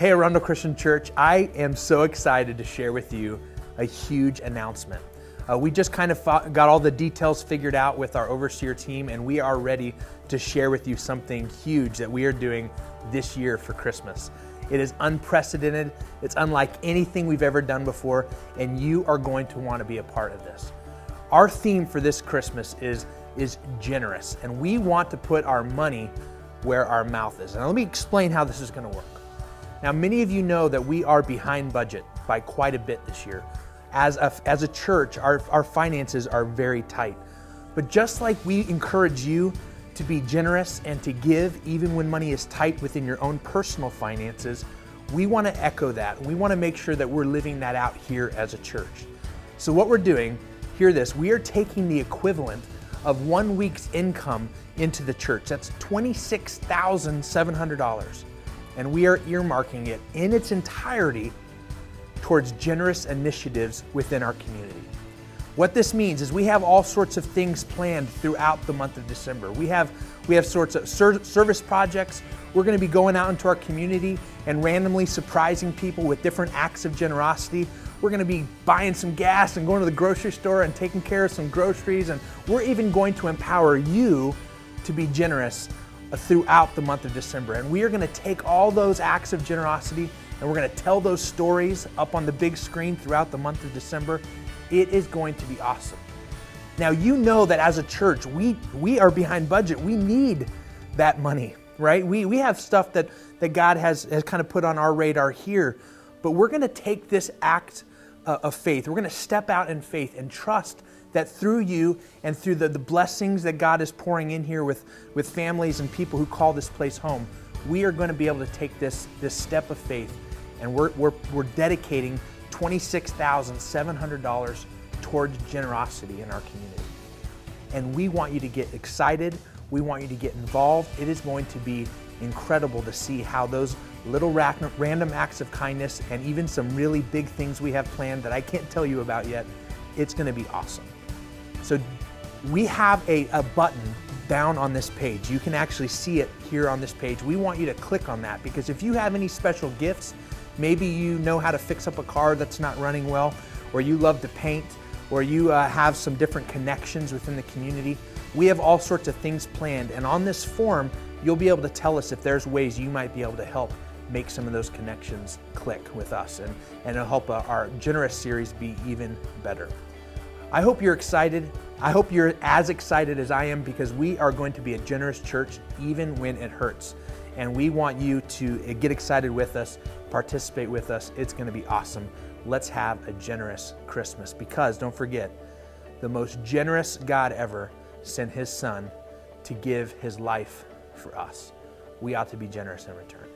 Hey, Arundel Christian Church, I am so excited to share with you a huge announcement. Uh, we just kind of got all the details figured out with our overseer team, and we are ready to share with you something huge that we are doing this year for Christmas. It is unprecedented, it's unlike anything we've ever done before, and you are going to want to be a part of this. Our theme for this Christmas is, is generous, and we want to put our money where our mouth is. And let me explain how this is going to work. Now, many of you know that we are behind budget by quite a bit this year. As a, as a church, our, our finances are very tight. But just like we encourage you to be generous and to give even when money is tight within your own personal finances, we want to echo that. We want to make sure that we're living that out here as a church. So, what we're doing, hear this, we are taking the equivalent of one week's income into the church. That's $26,700 and we are earmarking it in its entirety towards generous initiatives within our community. What this means is we have all sorts of things planned throughout the month of December. We have we have sorts of ser- service projects. We're going to be going out into our community and randomly surprising people with different acts of generosity. We're going to be buying some gas and going to the grocery store and taking care of some groceries and we're even going to empower you to be generous throughout the month of December. And we are going to take all those acts of generosity and we're going to tell those stories up on the big screen throughout the month of December. It is going to be awesome. Now, you know that as a church, we, we are behind budget. We need that money, right? We, we have stuff that, that God has, has kind of put on our radar here, but we're going to take this act uh, of faith. We're going to step out in faith and trust that through you and through the, the blessings that God is pouring in here with, with families and people who call this place home, we are going to be able to take this, this step of faith and we're, we're, we're dedicating $26,700 towards generosity in our community. And we want you to get excited. We want you to get involved. It is going to be incredible to see how those little random acts of kindness and even some really big things we have planned that I can't tell you about yet, it's going to be awesome. So we have a, a button down on this page. You can actually see it here on this page. We want you to click on that because if you have any special gifts, maybe you know how to fix up a car that's not running well, or you love to paint, or you uh, have some different connections within the community. We have all sorts of things planned, and on this form, you'll be able to tell us if there's ways you might be able to help make some of those connections click with us, and, and it'll help uh, our generous series be even better. I hope you're excited. I hope you're as excited as I am because we are going to be a generous church even when it hurts. And we want you to get excited with us, participate with us. It's going to be awesome. Let's have a generous Christmas because don't forget, the most generous God ever sent his son to give his life for us. We ought to be generous in return.